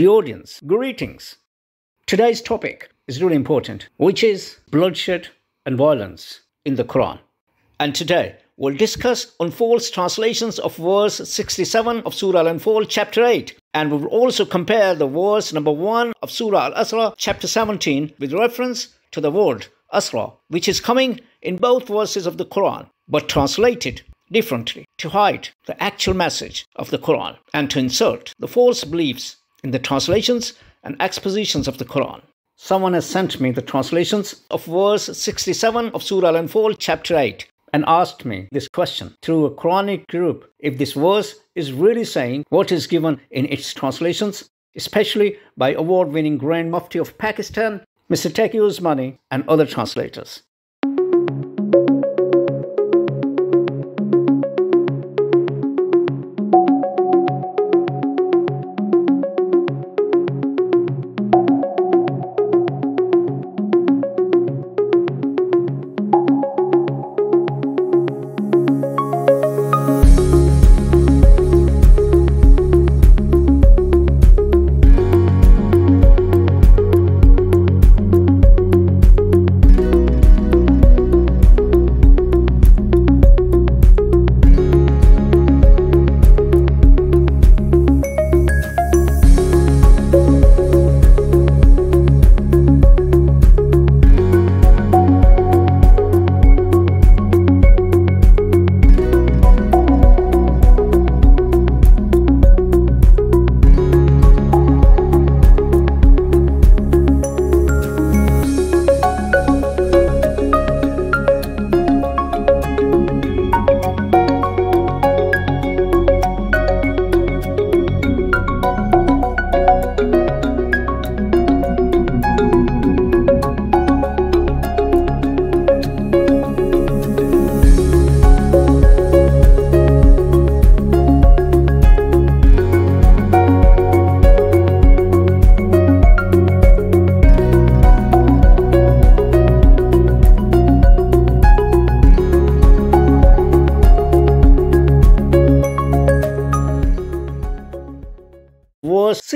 the audience, greetings. Today's topic is really important, which is bloodshed and violence in the Quran. And today we'll discuss on false translations of verse 67 of Surah Al-Anfal chapter 8 and we'll also compare the verse number 1 of Surah Al-Asra chapter 17 with reference to the word Asra which is coming in both verses of the Quran but translated differently to hide the actual message of the Quran and to insert the false beliefs in the translations and expositions of the Quran. Someone has sent me the translations of verse 67 of Surah Al-Anfal chapter 8 and asked me this question through a Quranic group if this verse is really saying what is given in its translations, especially by award winning Grand Mufti of Pakistan, Mr. Taqi Usmani, and other translators.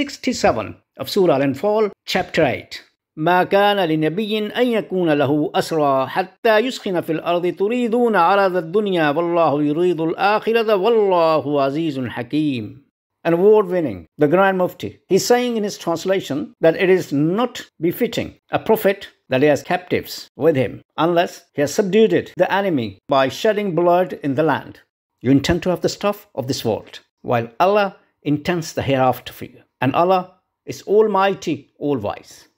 67 of Surah Al-Anfal, chapter 8. ما كان لنبي أن يكون له أسرى حتى يسخن في الأرض تريدون عرض الدنيا والله يريد الآخرة والله عزيز حكيم. An award winning, the Grand Mufti, he's saying in his translation that it is not befitting a prophet that he has captives with him unless he has subdued the enemy by shedding blood in the land. You intend to have the stuff of this world, while Allah intends the hereafter for you. And Allah is Almighty, All Wise.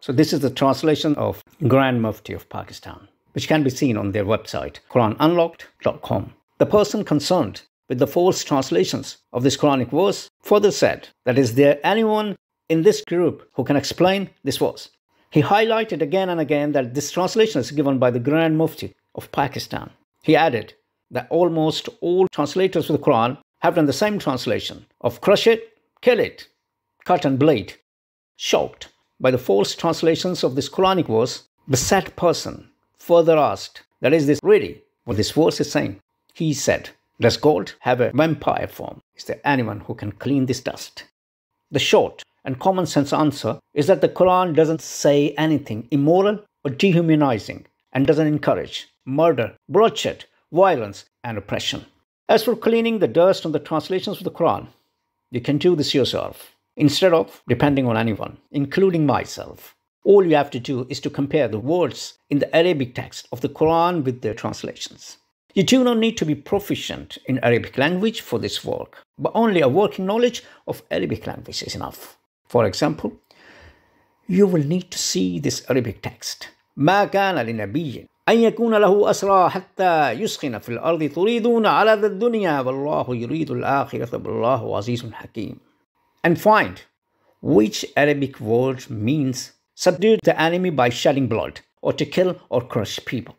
So, this is the translation of Grand Mufti of Pakistan, which can be seen on their website, QuranUnlocked.com. The person concerned with the false translations of this Quranic verse further said that is there anyone in this group who can explain this verse? He highlighted again and again that this translation is given by the Grand Mufti of Pakistan. He added that almost all translators of the Quran have done the same translation of crush it, kill it, cut and bleed. Shocked by the false translations of this Quranic verse, the sad person further asked, That is this really what this verse is saying? He said, Does God have a vampire form? Is there anyone who can clean this dust? The short and common sense answer is that the Quran doesn't say anything immoral or dehumanizing and doesn't encourage murder, bloodshed, violence, and oppression. As for cleaning the dust on the translations of the Quran, you can do this yourself instead of depending on anyone, including myself. All you have to do is to compare the words in the Arabic text of the Quran with their translations. You do not need to be proficient in Arabic language for this work, but only a working knowledge of Arabic language is enough. For example, you will need to see this Arabic text. ما كان لنبي أن يكون له أسرى حتى يسخن في الأرض تريدون على الدنيا والله يريد الآخرة والله عزيز حكيم and find which Arabic word means subdue the enemy by shedding blood or to kill or crush people.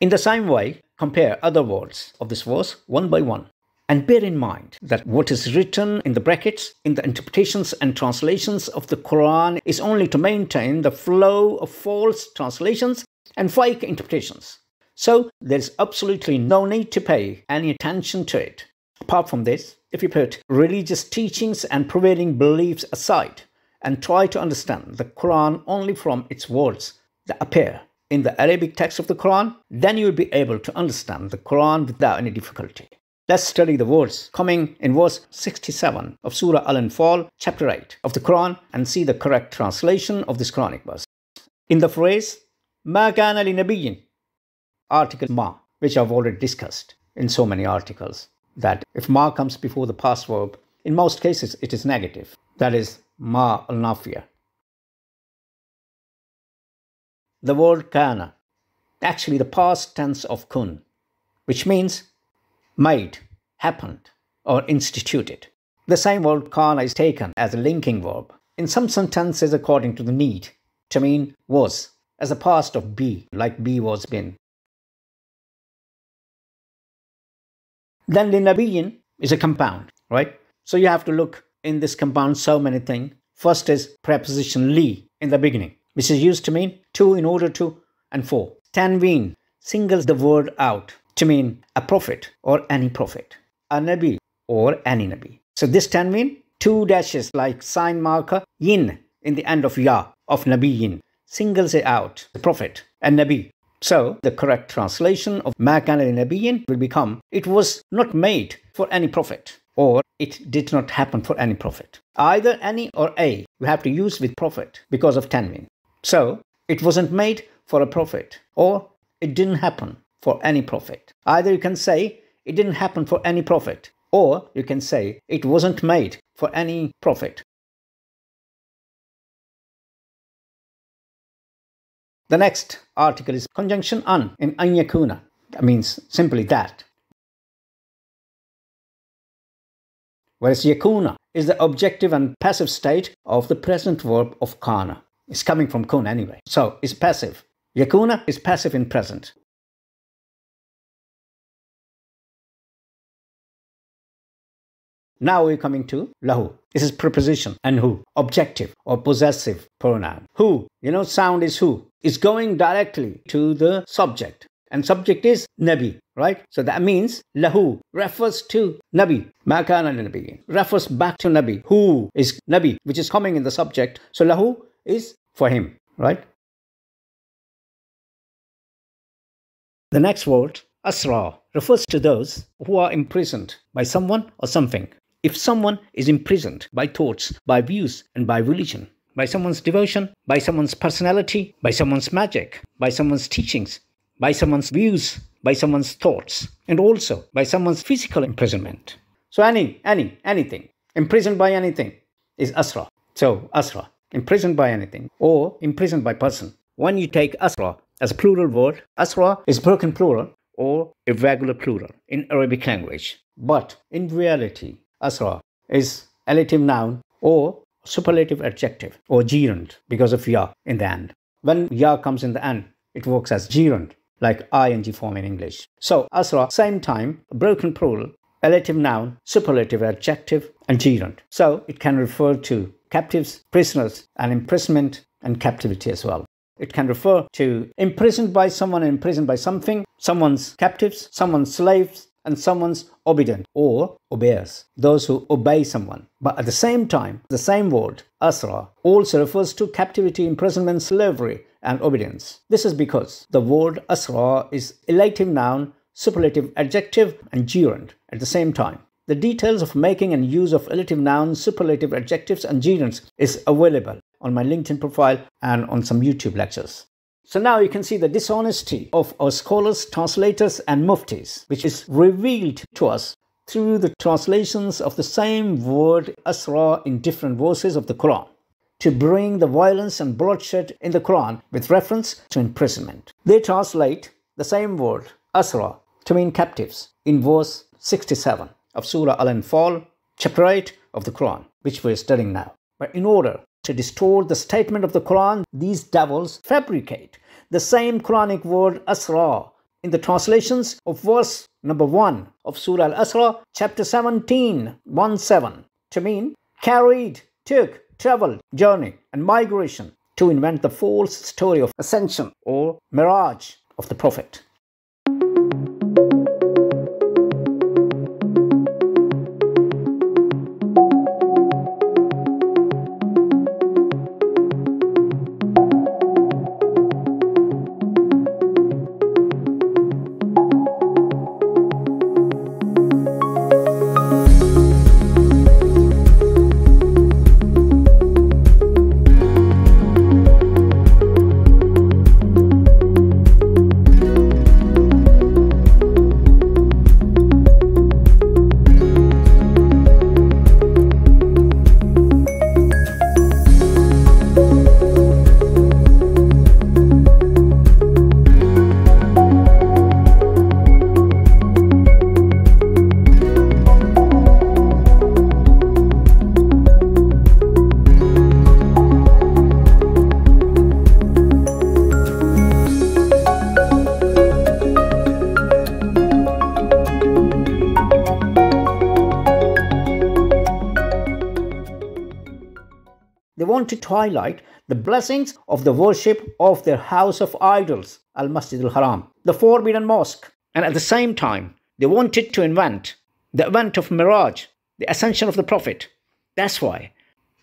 In the same way, compare other words of this verse one by one. And bear in mind that what is written in the brackets in the interpretations and translations of the Quran is only to maintain the flow of false translations and fake interpretations. So there is absolutely no need to pay any attention to it. Apart from this, if you put religious teachings and prevailing beliefs aside and try to understand the Quran only from its words that appear in the Arabic text of the Quran, then you will be able to understand the Quran without any difficulty. Let's study the words coming in verse 67 of Surah Al Anfal, chapter 8 of the Quran, and see the correct translation of this Quranic verse. In the phrase, Ma kana li nabiyyin, article ma, which I've already discussed in so many articles, that if ma comes before the past verb, in most cases it is negative. That is ma al nafiya. The word kana, actually the past tense of kun, which means made, happened, or instituted. The same word kana is taken as a linking verb in some sentences according to the need to mean was as a past of be, like be was been. Then linabiyin is a compound, right? So you have to look in this compound so many things. First is preposition li in the beginning, which is used to mean to, in order to, and for. Tanween singles the word out to mean a prophet or any prophet, a nabi or any nabi. So this tanween, two dashes like sign marker, yin in the end of ya of nabiyin, singles it out, the prophet and nabi. So the correct translation of al Nabiyin will become it was not made for any prophet or it did not happen for any prophet. Either any or a you have to use with prophet because of tanween. So it wasn't made for a prophet or it didn't happen for any prophet. Either you can say it didn't happen for any prophet, or you can say it wasn't made for any prophet. The next article is conjunction an in anyakuna. That means simply that. Whereas yakuna is the objective and passive state of the present verb of kana. It's coming from kun anyway. So it's passive. Yakuna is passive in present. Now we're coming to lahu. This is preposition and who, objective or possessive pronoun. Who, you know, sound is who. Is going directly to the subject. And subject is Nabi, right? So that means lahu refers to Nabi. Makana Nabi refers back to Nabi. Who is Nabi, which is coming in the subject. So lahu is for him, right? The next word, asra, refers to those who are imprisoned by someone or something. If someone is imprisoned by thoughts, by views, and by religion, by someone's devotion, by someone's personality, by someone's magic, by someone's teachings, by someone's views, by someone's thoughts, and also by someone's physical imprisonment. So any, any, anything, imprisoned by anything is asra. So asra, imprisoned by anything, or imprisoned by person. When you take asra as a plural word, asra is broken plural or irregular plural in Arabic language. But in reality, asra is elative noun or superlative adjective or gerund because of ya in the end. When ya comes in the end, it works as gerund like ing form in English. So asra, same time, broken plural, elative noun, superlative adjective, and gerund. So it can refer to captives, prisoners, and imprisonment and captivity as well. It can refer to imprisoned by someone, imprisoned by something, someone's captives, someone's slaves, and someone's obedient or obeys, those who obey someone. But at the same time, the same word, asra, also refers to captivity, imprisonment, slavery, and obedience. This is because the word asra is elative noun, superlative adjective, and gerund at the same time. The details of making and use of elative nouns, superlative adjectives, and gerunds is available on my LinkedIn profile and on some YouTube lectures. So now you can see the dishonesty of our scholars, translators, and muftis, which is revealed to us through the translations of the same word asra in different verses of the Quran to bring the violence and bloodshed in the Quran with reference to imprisonment. They translate the same word asra to mean captives in verse 67 of Surah Al Anfal, chapter 8 of the Quran, which we're studying now. But in order to distort the statement of the Quran, these devils fabricate the same Quranic word asra in the translations of verse number 1 of Surah Al Asra, chapter 17, 1 7, to mean carried, took, traveled, journey, and migration to invent the false story of ascension or Miraj of the Prophet. Highlight the blessings of the worship of their house of idols, Al Masjid al Haram, the forbidden mosque. And at the same time, they wanted to invent the event of Miraj, the ascension of the Prophet. That's why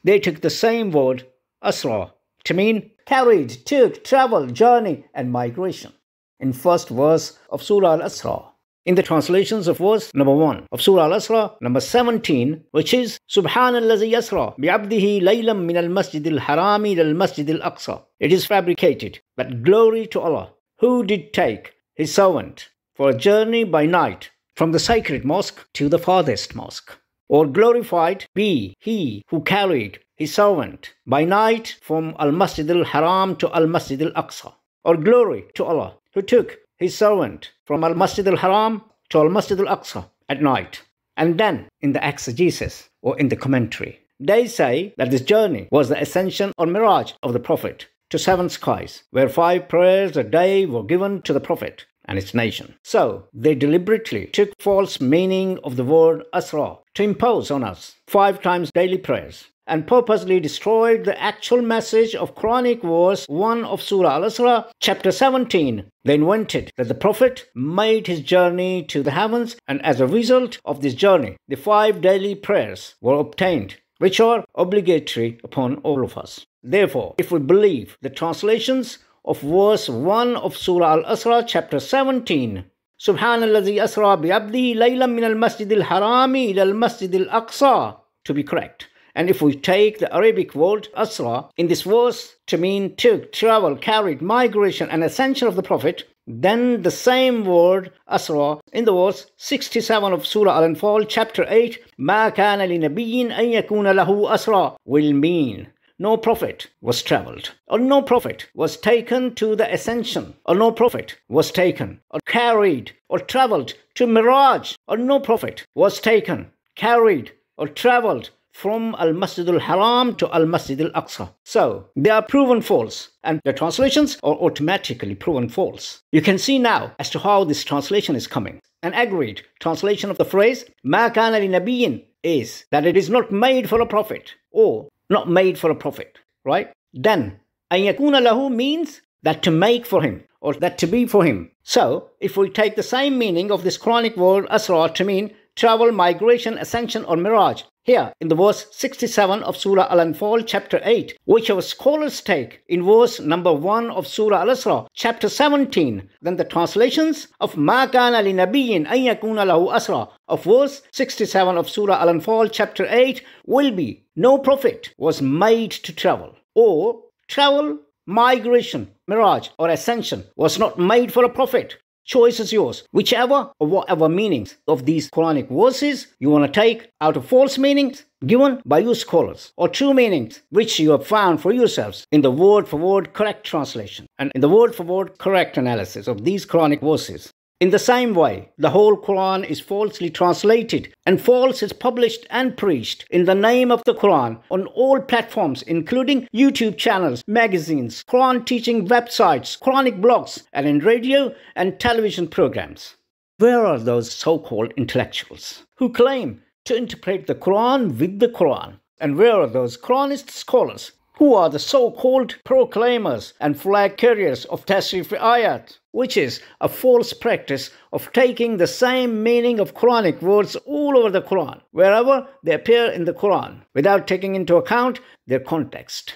they took the same word, Asra, to mean carried, took, travel, journey, and migration. In first verse of Surah Al-Asra, in the translations of verse number 1 of Surah Al-Asra, number 17, which is Subhanallazi yasra bi'abdihi laylam min al-masjid al-harami al-masjid al-aqsa. It is fabricated, but glory to Allah, who did take his servant for a journey by night from the sacred mosque to the farthest mosque. Or glorified be he who carried his servant by night from Al-Masjid al-Haram to Al-Masjid al-Aqsa. Or glory to Allah who took his servant from Al Masjid al Haram to Al Masjid al Aqsa at night. And then in the exegesis or in the commentary, they say that this journey was the ascension or Miraj of the Prophet to seven skies, where five prayers a day were given to the Prophet and its nation. So they deliberately took false meaning of the word Asra to impose on us five times daily prayers and purposely destroyed the actual message of Quranic verse 1 of Surah Al-Asra, chapter 17. They invented that the Prophet made his journey to the heavens, and as a result of this journey, the five daily prayers were obtained, which are obligatory upon all of us. Therefore, if we believe the translations of verse 1 of Surah Al-Asra, chapter 17, Subhanallah asra bi abdi laylan min al-masjid al-harami ila al-masjid al-aqsa to be correct. And if we take the Arabic word asra in this verse to mean took, travel, carried, migration, and ascension of the Prophet, then the same word asra in the verse 67 of Surah Al-Anfal, chapter 8, ما كان لنبي أن يكون له asra will mean no prophet was traveled, or no prophet was taken to the ascension, or no prophet was taken, or carried, or traveled to Miraj, or no prophet was taken, carried, or traveled from Al Masjid al Haram to Al Masjid al Aqsa. So they are proven false, and the translations are automatically proven false. You can see now as to how this translation is coming. An agreed translation of the phrase Ma kana li nabiyin is that it is not made for a prophet or not made for a prophet, right? Then ayakuna lahu means that to make for him or that to be for him. So if we take the same meaning of this Quranic word asra to mean travel, migration, ascension, or Miraj. Here in the verse 67 of Surah Al Anfal, chapter 8, which our scholars take in verse number 1 of Surah Al Asra, chapter 17, then the translations of Ma kana li nabiyyin an yakuna lahu asra of verse 67 of Surah Al Anfal, chapter 8, will be No prophet was made to travel, or travel, migration, Miraj, or ascension was not made for a prophet. Choice is yours. Whichever or whatever meanings of these Quranic verses you want to take out of false meanings given by you scholars, or true meanings which you have found for yourselves in the word for word correct translation and in the word for word correct analysis of these Quranic verses. In the same way, the whole Quran is falsely translated and false is published and preached in the name of the Quran on all platforms, including YouTube channels, magazines, Quran teaching websites, Quranic blogs, and in radio and television programs. Where are those so called intellectuals who claim to interpret the Quran with the Quran? And where are those Quranist scholars who are the so-called proclaimers and flag carriers of Tashrif Ayat, which is a false practice of taking the same meaning of Quranic words all over the Quran, wherever they appear in the Quran, without taking into account their context.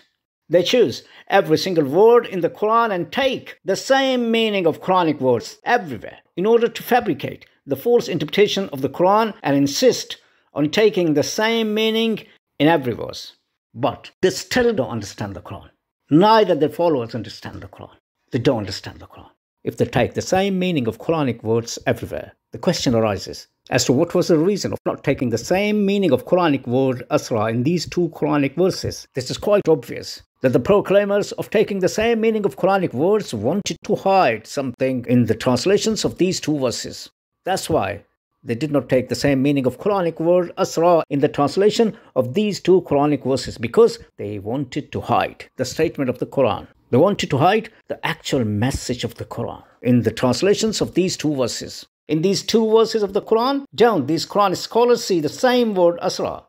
They choose every single word in the Quran and take the same meaning of Quranic words everywhere in order to fabricate the false interpretation of the Quran and insist on taking the same meaning in every verse. But they still don't understand the Quran. Neither their followers understand the Quran. They don't understand the Quran. If they take the same meaning of Quranic words everywhere, the question arises as to what was the reason of not taking the same meaning of Quranic word asra in these two Quranic verses. This is quite obvious that the proclaimers of taking the same meaning of Quranic words wanted to hide something in the translations of these two verses. That's why they did not take the same meaning of Quranic word asra in the translation of these two Quranic verses because they wanted to hide the statement of the Quran. They wanted to hide the actual message of the Quran in the translations of these two verses. In these two verses of the Quran, don't these Quranic scholars see the same word asra?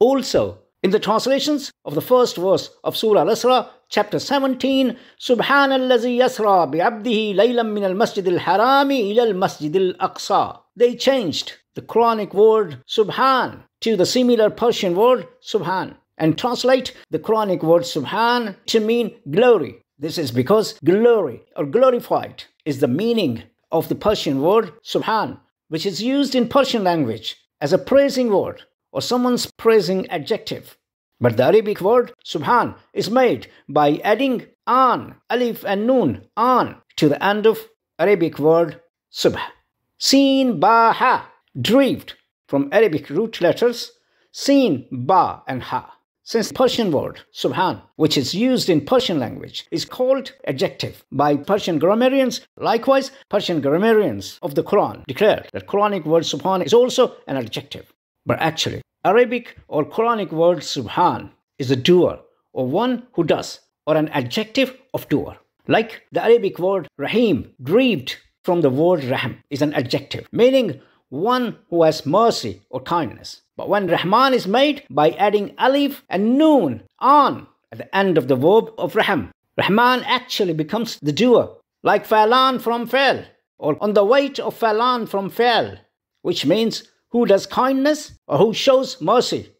Also, In the translations of the first verse of Surah Al-Isra, chapter 17, Subhanallazi yasra bi'abdihi laylam min al-masjid al-harami ila al-masjid al-aqsa. They changed the Quranic word Subhan to the similar Persian word Subhan and translate the Quranic word Subhan to mean glory. This is because glory or glorified is the meaning of the Persian word Subhan, which is used in Persian language as a praising word or someone's praising adjective. But the Arabic word Subhan is made by adding an, alif and nun, an, to the end of Arabic word Subh. Sin, ba, ha, derived from Arabic root letters Sin, Ba, and Ha. Since Persian word subhan, which is used in Persian language, is called adjective by Persian grammarians, likewise, Persian grammarians of the Quran declare that Quranic word subhan is also an adjective. But actually, Arabic or Quranic word subhan is a doer or one who does, or an adjective of doer. Like the Arabic word rahim, derived from the word rahm, is an adjective, meaning one who has mercy or kindness. But when Rahman is made by adding alif and noon on at the end of the verb of Rahm, Rahman actually becomes the doer, like Falan from Fail, or on the weight of Falan from Fail, which means who does kindness or who shows mercy.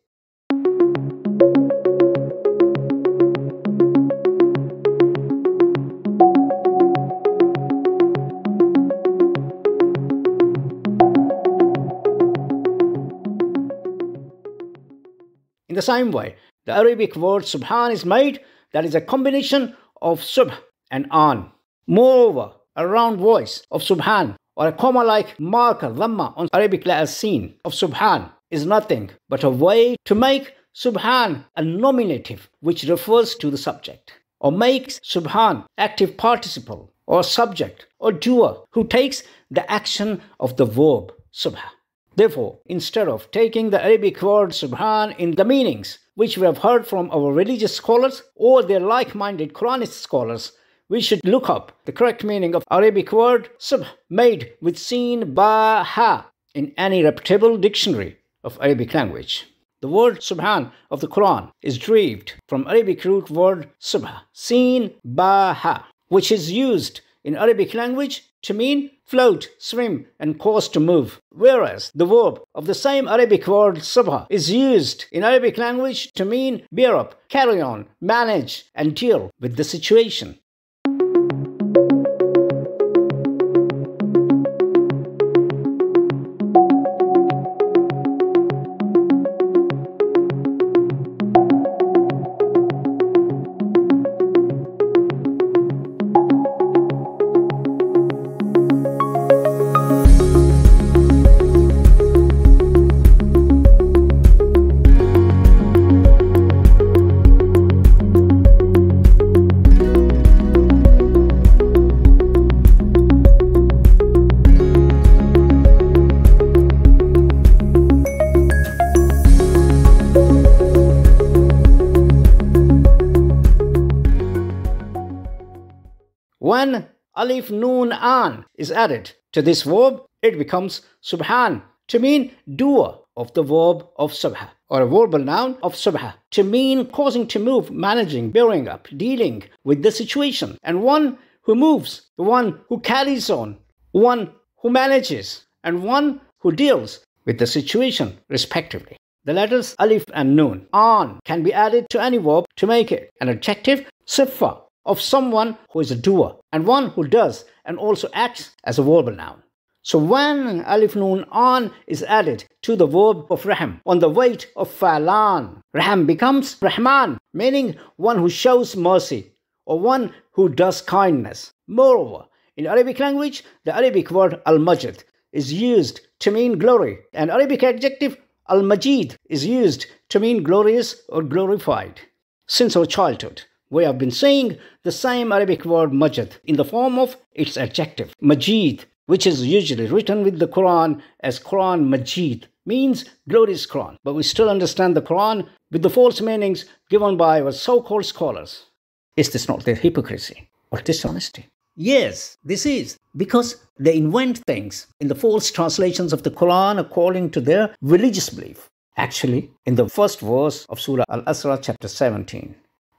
The same way, the Arabic word subhan is made that is a combination of subh and an. Moreover, a round voice of subhan or a comma like marker dhamma on Arabic letter sin of subhan is nothing but a way to make subhan a nominative which refers to the subject or makes subhan active participle or subject or doer who takes the action of the verb subha. Therefore, instead of taking the Arabic word subhan in the meanings which we have heard from our religious scholars or their like minded Quranist scholars, we should look up the correct meaning of Arabic word subh made with sin ba ha in any reputable dictionary of Arabic language. The word subhan of the Quran is derived from Arabic root word subha, sin ba ha, which is used in Arabic language to mean float, swim, and cause to move. Whereas the verb of the same Arabic word subha is used in Arabic language to mean bear up, carry on, manage, and deal with the situation. When alif noon an is added to this verb, it becomes subhan to mean doer of the verb of subha or a verbal noun of subha. To mean causing to move, managing, bearing up, dealing with the situation, and one who moves, the one who carries on, one who manages, and one who deals with the situation respectively. The letters alif and noon, an, can be added to any verb to make it an adjective, sifa, of someone who is a doer and one who does and also acts as a verbal noun. So when alif noon an is added to the verb of rahm on the weight of falan, rahm becomes rahman, meaning one who shows mercy or one who does kindness. Moreover, in Arabic language, the Arabic word al-majid is used to mean glory, and Arabic adjective al-majid is used to mean glorious or glorified. Since our childhood, we have been saying the same Arabic word majid in the form of its adjective, majid, which is usually written with the Quran as Quran Majid, means glorious Quran. But we still understand the Quran with the false meanings given by our so called scholars. Is this not their hypocrisy or dishonesty? Yes, this is because they invent things in the false translations of the Quran according to their religious belief. Actually, in the first verse of Surah Al-Asra chapter 17.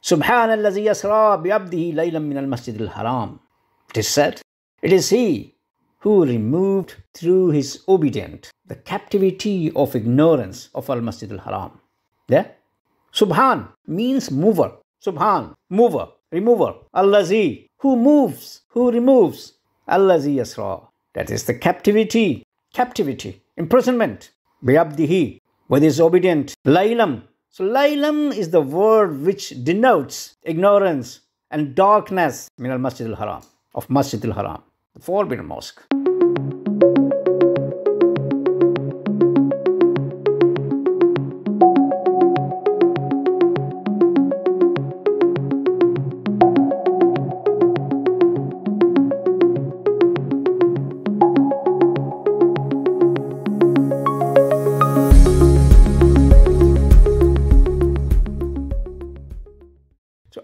Subhan allazi yasra bi'abdihi laylan min al-masjid al-haram. It is said, it is he who removed through his obedient the captivity of ignorance of al-masjid al-haram. There? Subhan means mover. Subhan, mover, remover. Allazi, who moves, who removes. Allazi yasra. That is the captivity, captivity, imprisonment. Bi'abdihi, with his obedient. Laylam. So laylam is the word which denotes ignorance and darkness min al-masjid al-haram, of masjid al-haram, the forbidden mosque.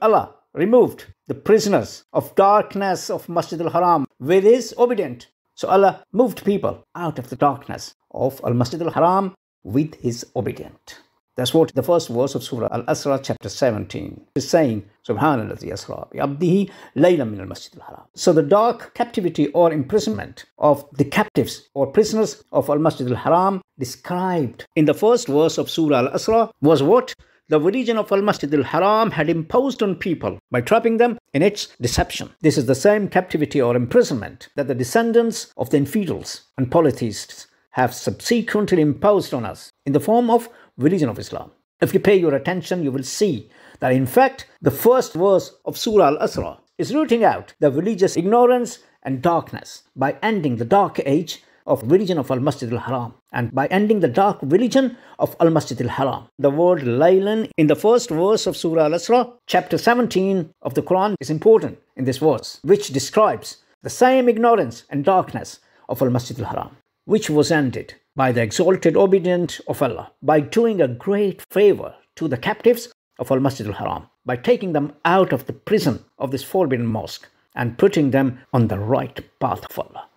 Allah removed the prisoners of darkness of Masjid al-Haram with his obedient. So Allah moved people out of the darkness of al-Masjid al-Haram with his obedient. That's what the first verse of Surah Al-Asra chapter 17 is saying. Subhanallah Asra abdihi layla min al-Masjid al-Haram. So the dark captivity or imprisonment of the captives or prisoners of al-Masjid al-Haram described in the first verse of Surah Al-Asra was what? The religion of Al-Masjid al-Haram had imposed on people by trapping them in its deception. This is the same captivity or imprisonment that the descendants of the infidels and polytheists have subsequently imposed on us in the form of religion of Islam. If you pay your attention, you will see that in fact the first verse of Surah Al-Asra is rooting out the religious ignorance and darkness by ending the dark age of religion of Al-Masjid al-Haram and by ending the dark religion of Al-Masjid al-Haram. The word Laylan in the first verse of Surah Al-Asra, chapter 17 of the Quran is important in this verse, which describes the same ignorance and darkness of Al-Masjid al-Haram, which was ended by the exalted obedient of Allah by doing a great favor to the captives of Al-Masjid al-Haram by taking them out of the prison of this forbidden mosque and putting them on the right path of Allah.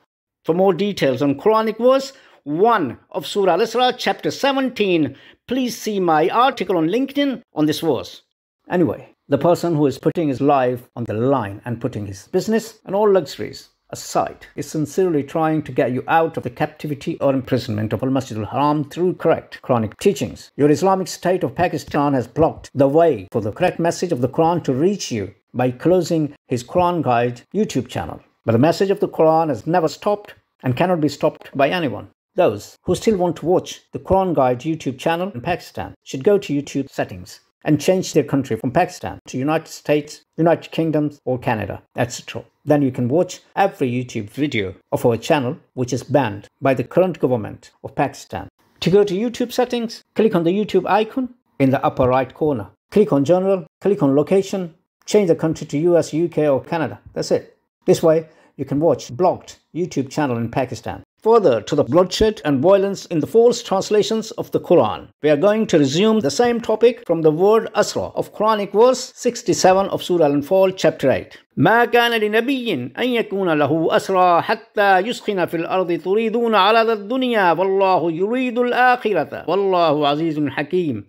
For more details on Quranic verse 1 of Surah Al-Isra chapter 17, please see my article on LinkedIn on this verse. Anyway, the person who is putting his life on the line and putting his business and all luxuries aside is sincerely trying to get you out of the captivity or imprisonment of Al-Masjid al-Haram through correct Quranic teachings. Your Islamic State of Pakistan has blocked the way for the correct message of the Quran to reach you by closing his Quran Guide YouTube channel. But the message of the Quran has never stopped and cannot be stopped by anyone. Those who still want to watch the Quran Guide YouTube channel in Pakistan should go to YouTube settings and change their country from Pakistan to United States, United Kingdom or Canada, etc. Then you can watch every YouTube video of our channel which is banned by the current government of Pakistan. To go to YouTube settings, click on the YouTube icon in the upper right corner. Click on General, click on Location, change the country to US, UK or Canada. That's it. This way, you can watch blocked YouTube channel in Pakistan. Further to the bloodshed and violence in the false translations of the Quran. We are going to resume the same topic from the word Asra of Quranic verse 67 of Surah Al-Anfal chapter 8. ما كان لنبي أن يكون له أسرى حتى يسخن في الأرض تريدون على الدنيا والله يريد الآخرة والله عزيز حكيم.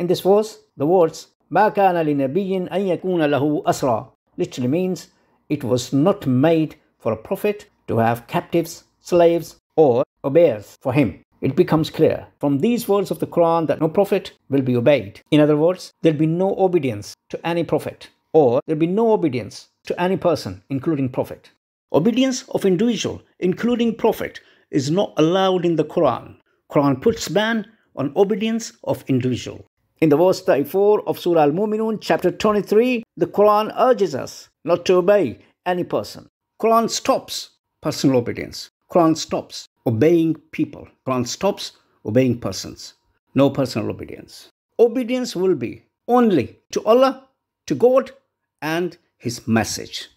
In this verse, the words ما كان لنبي أن يكون له أسرى literally means it was not made for a prophet to have captives, slaves, or obeyers for him. It becomes clear from these words of the Quran that no prophet will be obeyed. In other words, there'll be no obedience to any prophet, or there'll be no obedience to any person, including prophet. Obedience of individual, including prophet, is not allowed in the Quran. Quran puts ban on obedience of individual. In the verse 34 of Surah Al-Mu'minun, chapter 23, the Quran urges us not to obey any person. Quran stops personal obedience. Quran stops obeying people. Quran stops obeying persons. No personal obedience. Obedience will be only to Allah, to God, and His message.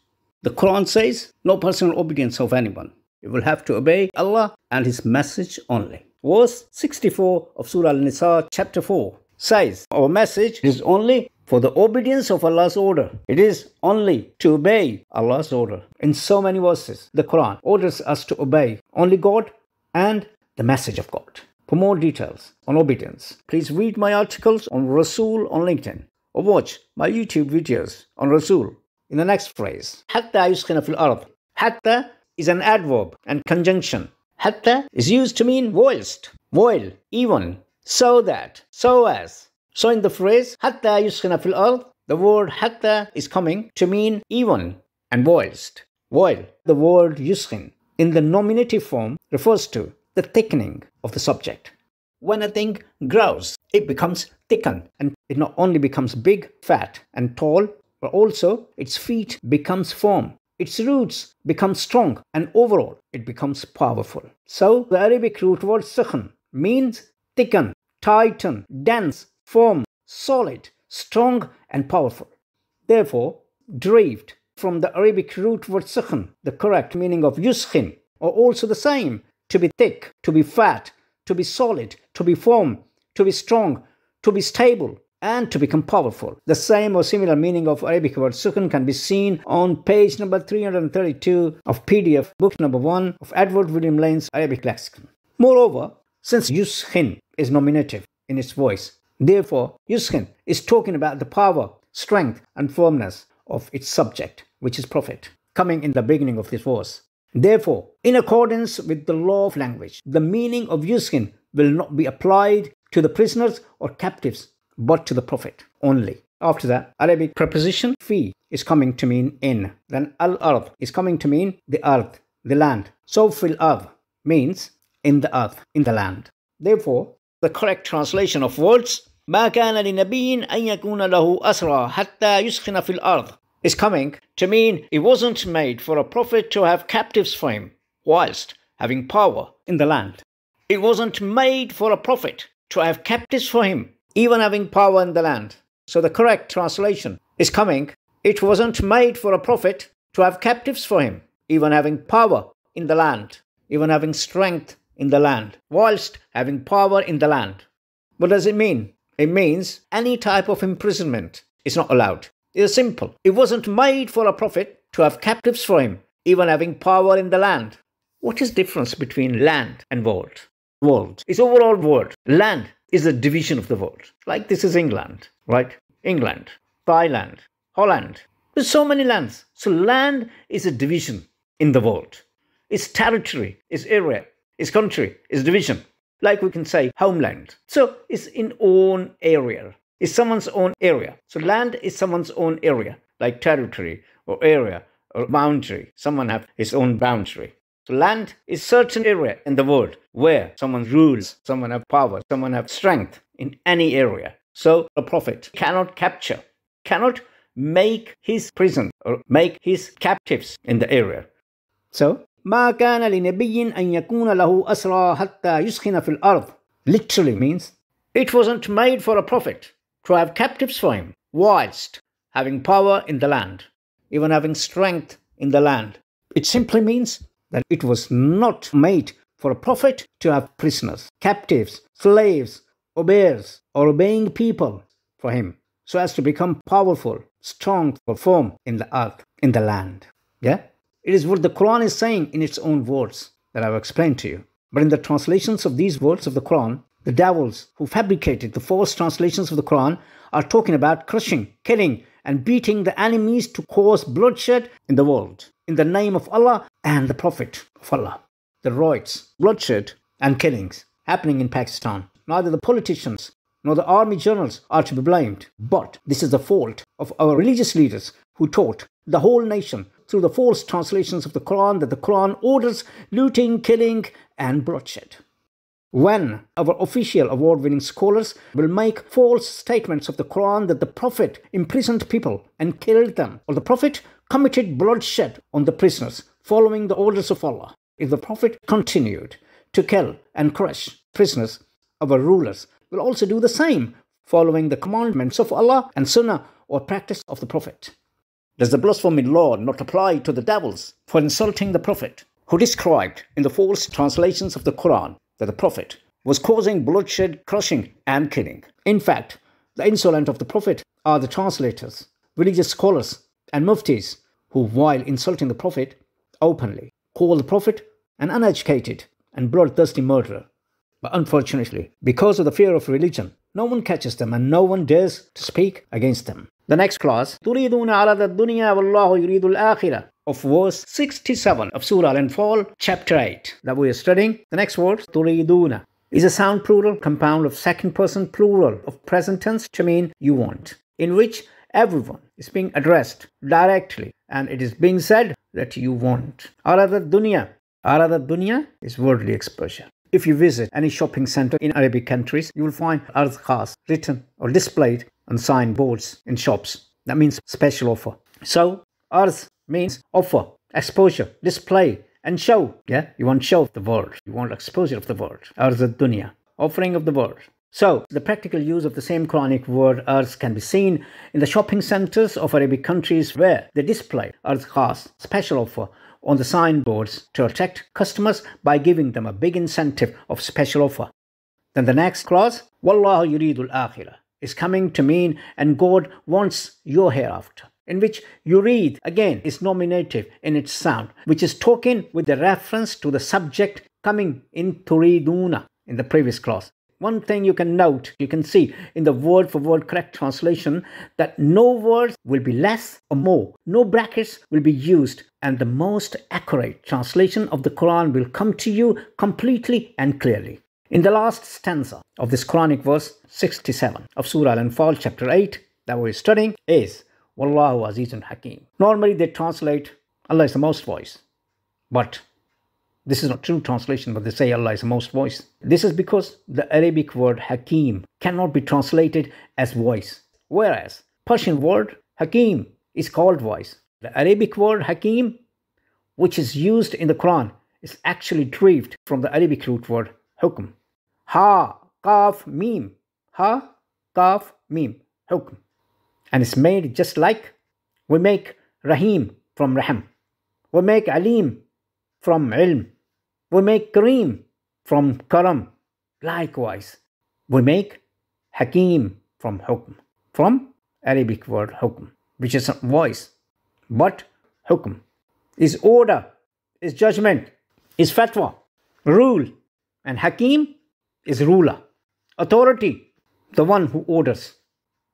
The Quran says no personal obedience of anyone. You will have to obey Allah and His message only. Verse 64 of Surah Al Nisa, chapter 4 says our message is only for the obedience of Allah's order. It is only to obey Allah's order. In so many verses, the Quran orders us to obey only God and the message of God. For more details on obedience, please read my articles on Rasul on LinkedIn or watch my YouTube videos on Rasul. In the next phrase, حتى يسخن في الأرض. حتى is an adverb and conjunction. حتى is used to mean whilst, while, even, so that, so as. So in the phrase hatta yuskana fil ard, the word hatta is coming to mean even and voiced, while the word yuskin in the nominative form refers to the thickening of the subject. When a thing grows, it becomes thickened and it not only becomes big, fat and tall, but also its feet becomes firm, its roots become strong and overall it becomes powerful. So the Arabic root word sukhan means thicken, tighten, dense, firm, solid, strong and powerful. Therefore, derived from the Arabic root word sakhan, the correct meaning of yuskhin, are also the same to be thick, to be fat, to be solid, to be firm, to be strong, to be stable, and to become powerful. The same or similar meaning of Arabic word sukun can be seen on page number 332 of PDF, book number 1 of Edward William Lane's Arabic Lexicon. Moreover, since yuskhin is nominative in its voice, therefore Yuskin is talking about the power, strength, and firmness of its subject, which is Prophet, coming in the beginning of this verse. Therefore, in accordance with the law of language, the meaning of Yuskin will not be applied to the prisoners or captives, but to the Prophet only. After that, Arabic preposition fi is coming to mean in. Then al ard is coming to mean the earth, the land. So fil ard means in the earth, in the land. Therefore, the correct translation of words ما كان لنبي أن يكون له أسرى حتى يسخن في الأرض is coming to mean it wasn't made for a prophet to have captives for him whilst having power in the land. It wasn't made for a prophet to have captives for him, even having power in the land. So the correct translation is coming. It wasn't made for a prophet to have captives for him, even having power in the land, even having strength in the land, whilst having power in the land. What does it mean? It means any type of imprisonment is not allowed. It's simple. It wasn't made for a prophet to have captives for him, even having power in the land. What is difference between land and world? World is overall world. Land is a division of the world. Like this is England, right? England, Thailand, Holland. There's so many lands. So land is a division in the world. It's territory, it's area, it's country, it's division. Like we can say homeland. So it's in own area It's someone's own area. So land is someone's own area, like territory or area or boundary. Someone have his own boundary. So land is certain area in the world where someone rules, someone have power, someone have strength in any area. So a prophet cannot capture, cannot make his prison or make his captives in the area. So ما كان لنبي أن يكون له أسرى حتى يسخن في الأرض literally means it wasn't made for a prophet to have captives for him, whilst having power in the land, even having strength in the land. It simply means that it was not made for a prophet to have prisoners, captives, slaves, obeyers, or obeying people for him, so as to become powerful, strong, or firm in the earth, in the land. Yeah? It is what the Quran is saying in its own words that I've explained to you. But in the translations of these words of the Quran, the devils who fabricated the false translations of the Quran are talking about crushing, killing, and beating the enemies to cause bloodshed in the world in the name of Allah and the Prophet of Allah. The riots, bloodshed, and killings happening in Pakistan. Neither the politicians nor the army generals are to be blamed, but this is the fault of our religious leaders who taught the whole nation through the false translations of the Quran that the Quran orders looting, killing, and bloodshed when our official award winning scholars will make false statements of the Quran that the Prophet imprisoned people and killed them, or the Prophet committed bloodshed on the prisoners following the orders of Allah. If the Prophet continued to kill and crush prisoners, our rulers will also do the same, following the commandments of Allah and Sunnah or practice of the Prophet. Does the blasphemy law not apply to the devils for insulting the Prophet, who described in the false translations of the Quran that the Prophet was causing bloodshed, crushing, and killing. In fact, the insolent of the Prophet are the translators, religious scholars, and muftis who, while insulting the Prophet, openly call the Prophet an uneducated and bloodthirsty murderer. But unfortunately, because of the fear of religion, no one catches them and no one dares to speak against them. The next clause, تُرِيدُونَ عَرَضَ الدُّنْيَا وَاللَّهُ يُرِيدُ الْآخِرَةِ of verse 67 of Surah Al-Anfal, chapter 8, that we are studying. The next word, turiduna, is a sound plural compound of second person plural of present tense to mean you want, in which everyone is being addressed directly and it is being said that you want. Arada dunya. Arada dunya is worldly exposure. If you visit any shopping center in Arabic countries, you will find arz khas written or displayed on signboards in shops. That means special offer. So, arz means offer, exposure, display, and show. Yeah, you want show of the world. You want exposure of the world. Arz dunya, offering of the world. So, the practical use of the same Quranic word arz can be seen in the shopping centers of Arabic countries where they display arz khas, special offer, on the signboards to attract customers by giving them a big incentive of special offer. Then the next clause, Wallahu yuridul akhirah, is coming to mean and God wants your hereafter in which yurid again is nominative in its sound, which is talking with the reference to the subject coming in turiduna in the previous clause. One thing you can note, you can see in the word for word correct translation that no words will be less or more, no brackets will be used, and the most accurate translation of the Quran will come to you completely and clearly. In the last stanza of this Quranic verse 67 of Surah Al-Anfal chapter 8 that we're studying is Wallahu Azizun Hakim. Normally they translate Allah is the most voice. But this is not true translation, but they say Allah is the most voice. This is because the Arabic word Hakim cannot be translated as voice. Whereas Persian word Hakim is called voice. The Arabic word Hakim, which is used in the Quran, is actually derived from the Arabic root word Hukm. Ha, Kaf, Mim. Ha, Kaf, Mim. Hukm and it's made just like we make Rahim from Rahim. We make Alim from Ilm. We make Kareem from Karam. Likewise, we make Hakim from Hukm, from Arabic word Hukm, which is voice. But Hukm is order, is judgment, is fatwa, rule. And Hakim is ruler, authority, the one who orders.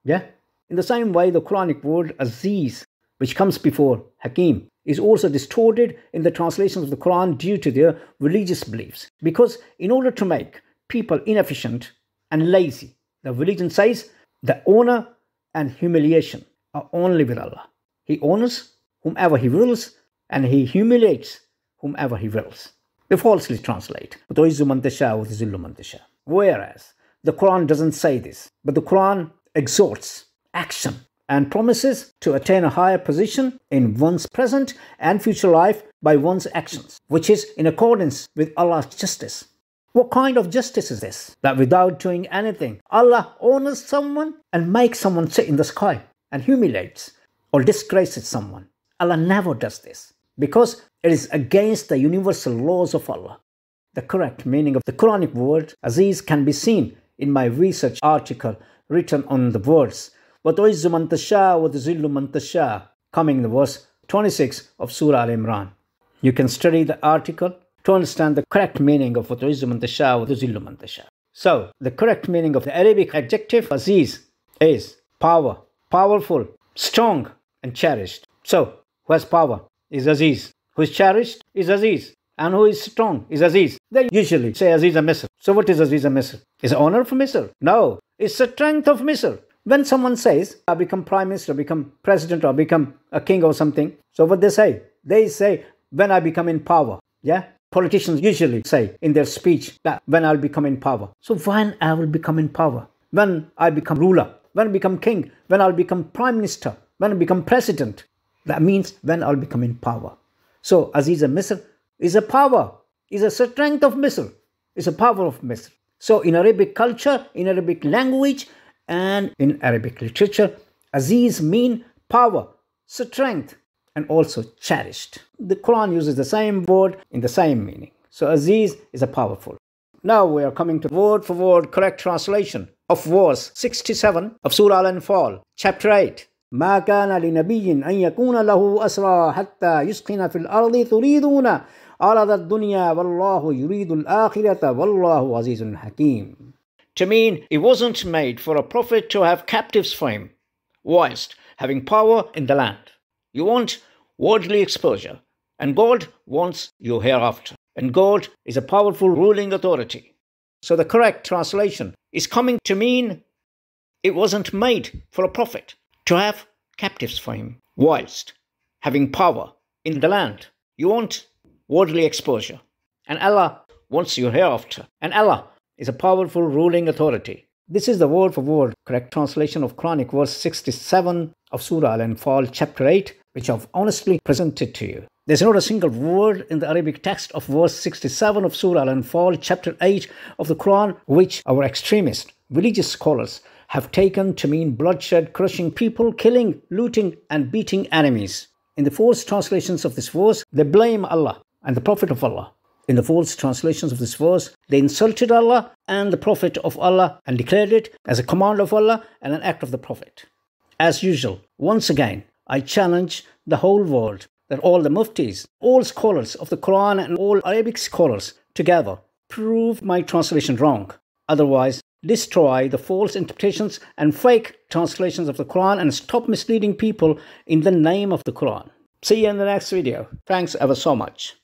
Yeah? In the same way, the Quranic word Aziz, which comes before Hakim, is also distorted in the translations of the Quran due to their religious beliefs. Because in order to make people inefficient and lazy, the religion says the honor and humiliation are only with Allah. He honors whomever He wills and He humiliates whomever He wills. They falsely translate. Whereas the Quran doesn't say this, but the Quran exhorts action and promises to attain a higher position in one's present and future life by one's actions, which is in accordance with Allah's justice. What kind of justice is this? That without doing anything, Allah honors someone and makes someone sit in the sky and humiliates or disgraces someone. Allah never does this because it is against the universal laws of Allah. The correct meaning of the Quranic word Aziz can be seen in my research article written on the words but وَتُعِزُّ مَنْ تَشَاءُ وَتُذِلُّ مَنْ تَشَاءُ Coming the verse 26 of Surah Al-Imran. You can study the article to understand the correct meaning of وَتُعِزُّ مَنْ تَشَاءُ وَتُذِلُّ مَنْ تَشَاءُ So, the correct meaning of the Arabic adjective aziz is power, powerful, strong and cherished. So, who has power is aziz. Who is cherished is aziz and who is strong is Aziz. They usually say Aziz a Misr. So what is Aziz a Misr? Is honor of Misr? No, it's strength of Misr. When someone says, I become prime minister, become president, or become a king or something, so what they say? They say, when I become in power. Yeah? Politicians usually say in their speech that when I'll become in power. So when I will become in power? When I become ruler? When I become king? When I'll become prime minister? When I become president? That means when I'll become in power. So Aziz Misr is a power, is a strength of Misr, is a power of Misr. So in Arabic culture, in Arabic language, and in Arabic literature, Aziz mean power, strength, and also cherished. The Quran uses the same word in the same meaning. So Aziz is a powerful. Now we are coming to word for word correct translation of verse 67 of Surah Al-Anfal, chapter 8. ما كان لنبي أن يكون له أسرى حتى يسقن في الأرض تريدون عرض الدنيا والله يريد الآخرة والله عزيز حكيم. to mean it wasn't made for a prophet to have captives for him, whilst having power in the land. You want worldly exposure, and God wants you hereafter. And God is a powerful ruling authority. So the correct translation is coming to mean it wasn't made for a prophet to have captives for him, whilst having power in the land. You want worldly exposure, and Allah wants you hereafter. And Allah is a powerful ruling authority. This is the word for word correct translation of Quranic verse 67 of Surah Al-Anfal chapter 8, which I've honestly presented to you. There's not a single word in the Arabic text of verse 67 of Surah Al-Anfal chapter 8 of the Quran which our extremist religious scholars have taken to mean bloodshed, crushing people, killing, looting, and beating enemies. In the false translations of this verse, they blame Allah and the Prophet of Allah. In the false translations of this verse, they insulted Allah and the Prophet of Allah and declared it as a command of Allah and an act of the Prophet. As usual, once again, I challenge the whole world that all the muftis, all scholars of the Quran and all Arabic scholars together prove my translation wrong. Otherwise, destroy the false interpretations and fake translations of the Quran and stop misleading people in the name of the Quran. See you in the next video. Thanks ever so much.